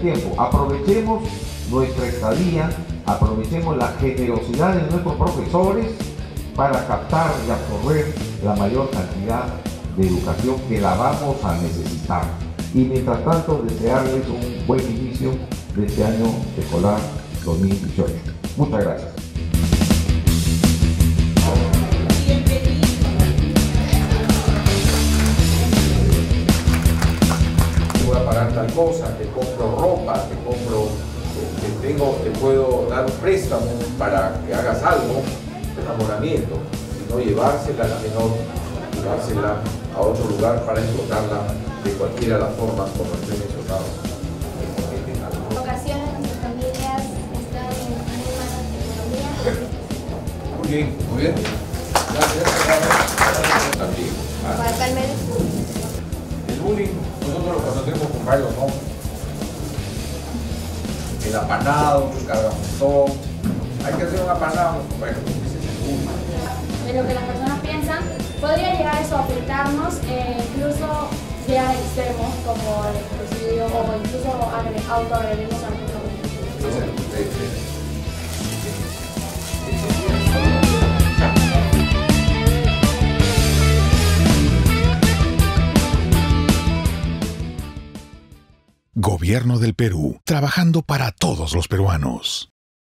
tiempo. Aprovechemos nuestra estadía, aprovechemos la generosidad de nuestros profesores para captar y absorber la mayor cantidad de educación que la vamos a necesitar. Y mientras tanto, desearles un buen inicio de este año escolar 2018. Muchas gracias. Pagar tal cosa, te compro ropa, te compro, te, tengo, te puedo dar un préstamo para que hagas algo, enamoramiento, sino llevársela a la menor, llevársela a otro lugar para explotarla de cualquiera de las formas como estoy mencionado. En ocasiones nuestras familias están en muy malas economía. Muy bien, muy bien. Gracias. También. Ah, El bullying, El apanado, el cargamotón. Hay que hacer un apanado, es el bullying. de lo que las personas piensan, podría llegar eso a afectarnos e incluso llegar a extremos como el suicidio o incluso agre- autoagredirnos a Gobierno del Perú, trabajando para todos los peruanos.